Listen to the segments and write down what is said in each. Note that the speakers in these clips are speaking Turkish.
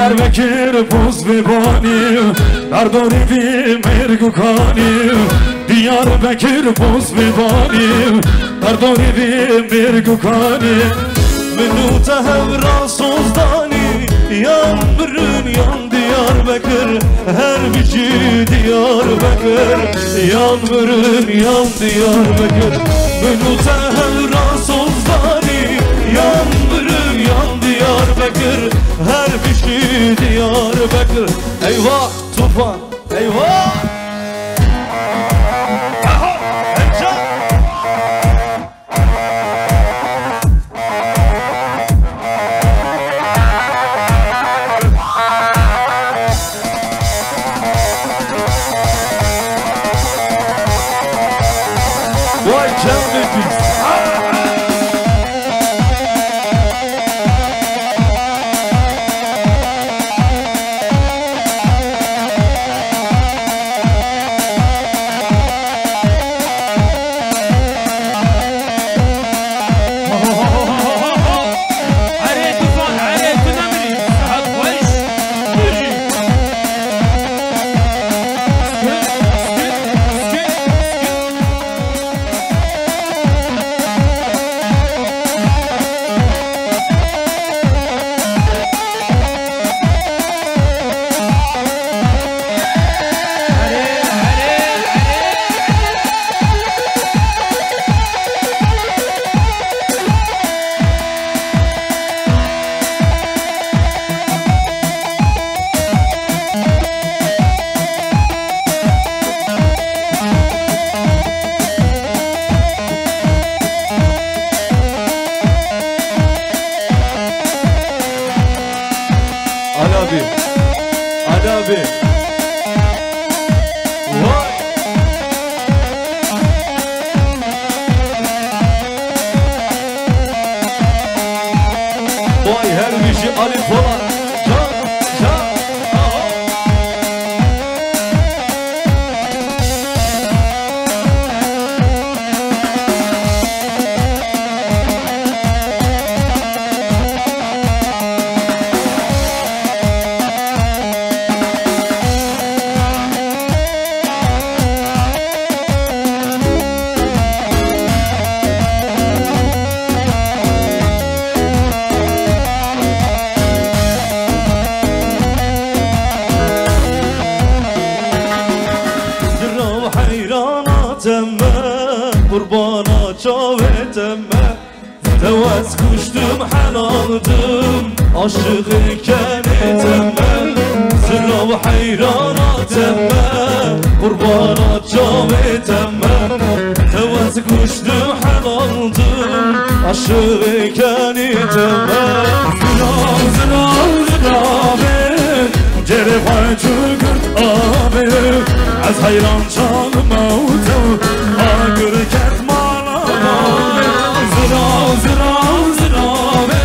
Diyarbakır buz ve bani Dardori vi mergu kani Diyarbakır buz ve bani Dardori vi mergu kani Menu tehevra sozdani Yan bürün yan Diyarbakır Her bici Diyarbakır Yan bürün yan Diyarbakır Menu tehevra sozdani Diyarbakır Eyvah tufan. Eyvah abi. Ali abi. Vay. Vay her şey Ali Polat. Temme Kurbana çave temme Tevez kuştum helaldım Aşık iken temme Zira hayrana temme Kurbana çave temme Tevez kuştum helaldım Aşık iken temme جرح جگرد آبه از حیران چان موتو آگر کت مالا آبه زرا زرا زرابه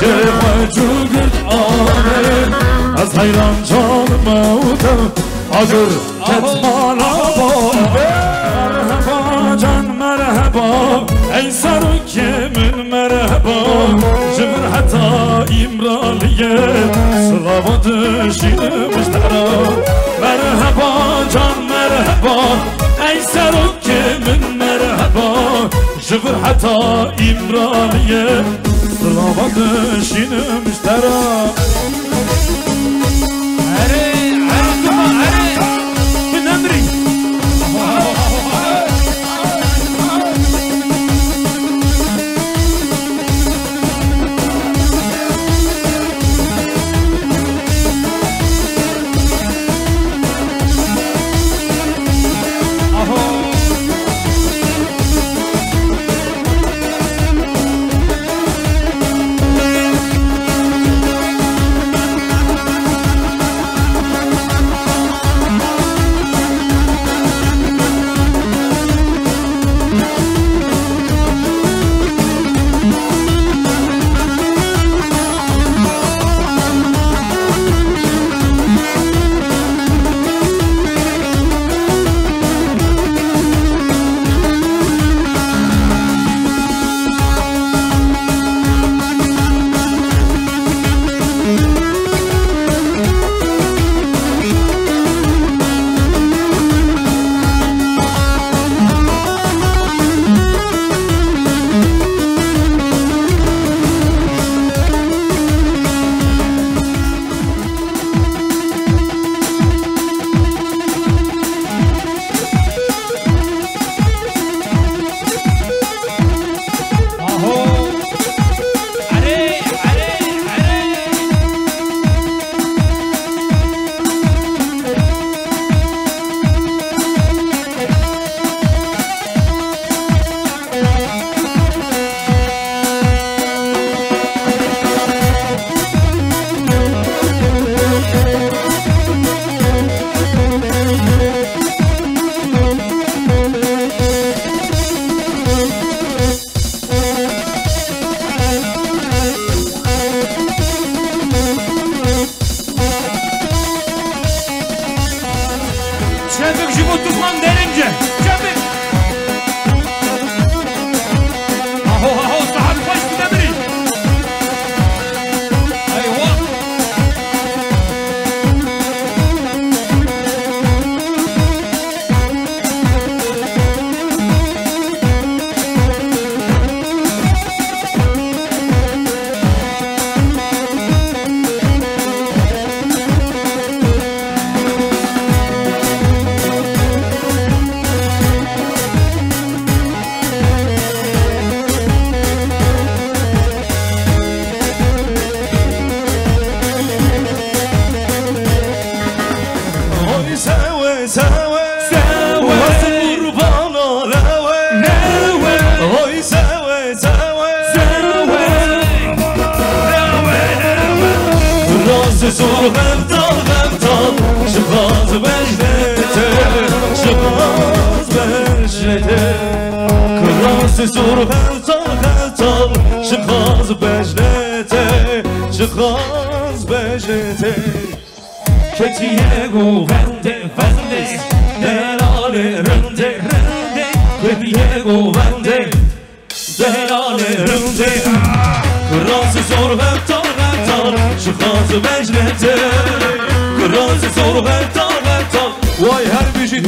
جرح جگرد آبه از حیران چان موتو آگر کت مالا آبه مرحبا جان مرحبا ای سر و من مرحبا جبر حتی İmraliye Slava düşürmüş tara Merhaba can merhaba. Ey serok kimin merhaba? Jıvır hata İmraliye Slava düşürmüş tara Sen de şu bu derince. Sen Kırası zor hevdal hevdal Çıkmaz mecnete Çıkmaz mecnete Kırası zor hevdal hevdal Çıkmaz mecnete Çıkmaz mecnete Ketiye guvende vende Delale rende rende. Ketiye guvende Delale rende. Kırası zor hevdal خاص بجنته كل راس صور غلطة غلطة واي هربي جيت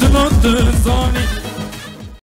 Dil attı zani